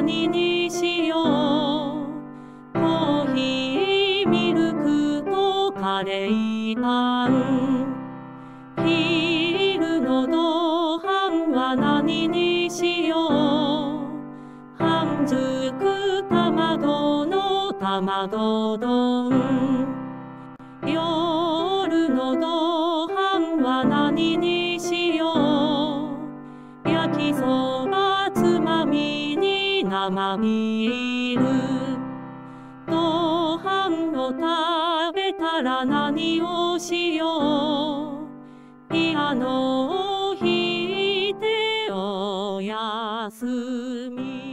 何にしよう。コーヒー、ミルクとカレーパン。昼のご飯は何にしよう。半熟卵の卵丼。夜のご飯は何にしよそばつまみに生ビール。ご飯を食べたら何をしよう。ピアノを弾いておやすみ。